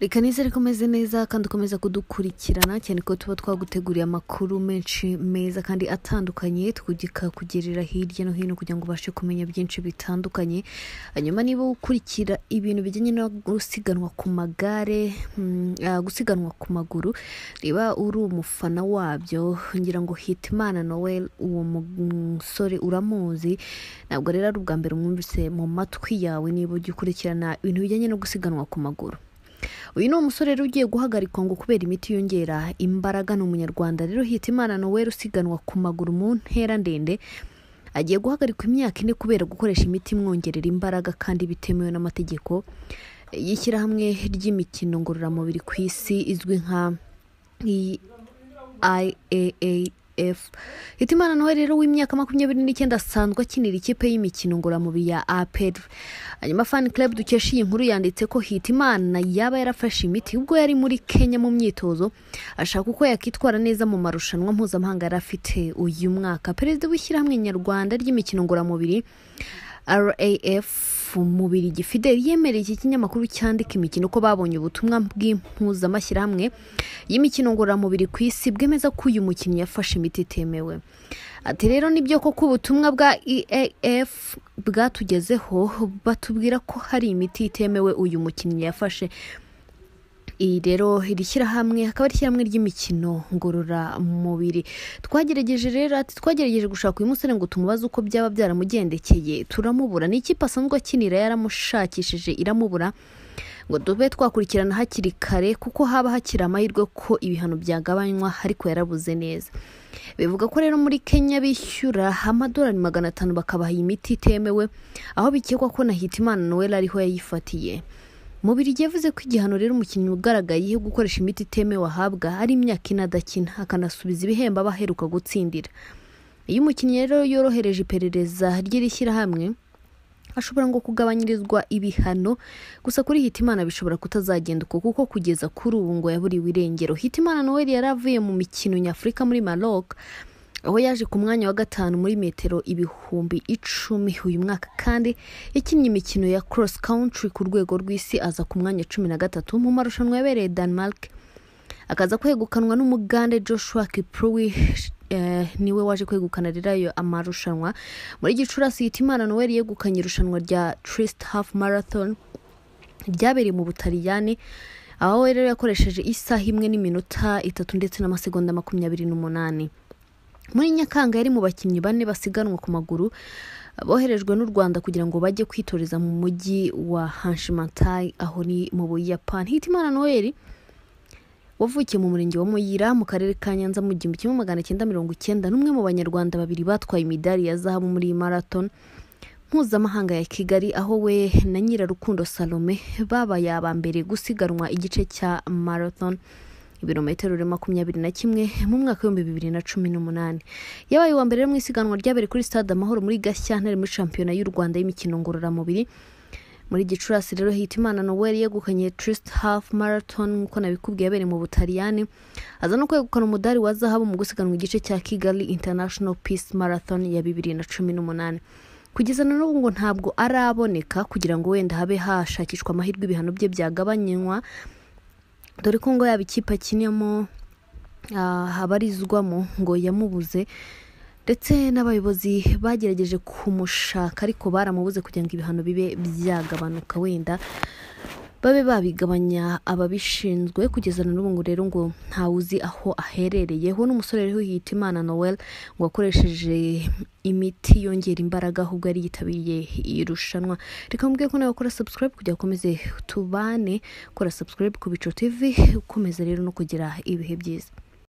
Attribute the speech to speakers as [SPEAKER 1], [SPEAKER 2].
[SPEAKER 1] reka nizere ko umeze neza kandi ukomeza kudukurikirana. Cyane ko tuba twaguteguriye amakuru menshi meza kandi atandukanye tukagirira hirya no hino kugira ngo ubashe kumenya byinshi bitandukanye. Hanyuma niba ukurikira ibintu bijyanye no gusiganwa ku magare mm, ah, gusiganwa ku maguru niba uri umufana wabyo ngira ngo hitimana noel uwo musore uramuzi ntabwo rero ari ubwa mbere umwumvise mu matwi yawe niba ujya ukurikirana ibintu bijyanye no gusiganwa ku maguru. Uyu ni umusore rero ugiye guhagarikwa ngo kubera imiti yongera imbaraga ni umunyarwanda. Rero hitimana noel usiganwa ku maguru mu ntera ndende agiye guhagarikwa imyaka ine kubera gukoresha imiti imwongerera imbaraga kandi bitemewe n'amategeko y'ishyirahamwe ry'imikino ngororamubiri ku isi izwi nka IAAF Hitimana Noel rero w'imyaka makumyabiri n'icyenda asanzwe akinira ikipe y'imikino ngororamubiri ya APR hanyuma fan club dukesha iyi nkuru yanditse ko Hitimana yaba yarafashe imiti ubwo yari muri Kenya mu myitozo ashaka uko yakitwara neza mu marushanwa mpuzamahanga yari afite uyu mwaka. Perezida w'ishyirahamwe nyarwanda ry'imikino ngororamubiri RAF Mubirigi. Fidel yemereye iki kinyamakuru cyandika imikino ko babonye ubutumwa bw'impuzamashyirahamwe y'imikino ngororamubiri ku isi bwemeza ko uyu mukinnyi yafashe imiti itemewe. Ati rero ni byo koko ubutumwa bwa EAF bwatugezeho batubwira ko hari imiti itemewe uyu mukinnyi yafashe. Iyi rero iri shyirahamwe akaba ari ishyirahamwe ry'imikino ngororamubiri. Twagerageje rero ati twagerageje gushaka uyu musore ngo tumubaze uko byaba byaramugendekeye. Turamubura. Ni ikipe asanzwe akinira yaramushakishije iramubura ngo tube twakurikirana hakiri kare kuko haba hakiri amahirwe ko ibihano byagabanywa ariko yarabuze neza. Bivuga ko rero muri kenya bishyura amadolari magana atanu bakabaha imiti itemewe aho bikekwa ko na hitimana noel ariho yayifatiye. Mubirigi yavuze ko igihano rero umukinnyi ugaragaye gukoresha imiti itemewe ahabwa ari imyaka ine adakina akanasubiza ibihembo aba aheruka gutsindira. Iyo umukinnyi rero yorohereje iperereza ry'iri shyirahamwe ashobora ngo kugabanyirizwa ibihano gusa kuri hitimana bishobora kutazagenda uko kuko kugeza kuri ubu ngo yaburiwe irengero. Hitimana noel yari avuye mu mikino nyafurika muri maroc aho yaje ku mwanya wa gatanu muri metero ibihumbi icumi uyu mwaka kandi yakinnye imikino ya cross country ku rwego rw'isi aza ku mwanya cumi na gatatu mu marushanwa yabereye denmark. Akaza kwegukanwa n'umugande joshua kiprui eh, ni we waje kwegukana rero ayo amarushanwa. Muri gicurasi hitimana noel yegukanye irushanwa rya trist half marathon ryabereye mu butaliyani aho rero yakoresheje isaha imwe n'iminota itatu ndetse n'amasegonda makumyabiri n'umunani. Muri nyakanga yari mu bakinnyi bane basiganwa ku maguru boherejwe n'u rwanda kugira ngo bajye kwitoreza mu mujyi wa hanshimantayi aho ni mu buyapani. Hitimana noel wavukiye mu murenge wa muyira mu karere ka nyanza mu gihumbi kimwe magana cyenda mirongo icyenda n'umwe mu banyarwanda babiri batwaye imidari ya zahabu muri marathon mpuzamahanga ya kigali aho we na nyirarukundo salome babaye aba mbere gusiganwa igice cya marathon. Ibirometero makumyabiri na kimwe mu mwaka w'ibihumbi bibiri na cumi n'umunani. Yabaye uwa mbere mu isiganwa ryabereye kuri stade amahoro muri gashyantare muri shampiyona y'u rwanda y'imikino ngororamubiri. Muri gicurasi rero hitimana noel yegukanye trist half marathon nk'uko nabikubwiye yabereye mu butaliyani. Aza no kwegukana umudari wa zahabu mu gusiganwa igice cya kigali international peace marathon ya bibiri na cumi n'umunani. Kugeza na n'ubu ngo ntabwo araboneka kugira ngo wenda habe hashakishwa amahirwe ibihano bye byagabanywa. Dore ko ngo yaba ikipe akiniyemo habarizwamo ngo yamubuze ndetse n'abayobozi bagerageje kumushaka ariko baramubuze kugira ngo ibihano bibe byagabanuka wenda. Babe babigabanya ababishinzwe kugeza na n'ubu ngo rero ngo ntawuzi aho aherereye. Ho n'umusore rero hitimana noel ngo akoresheje imiti yongera imbaraga ahubwo yari yitabiriye irushanwa reka mubwiye ko nawe ukora subscribe kugira ukomeze tubane ukora subscribe ku bico tv ukomeza rero no kugira ibihe byiza.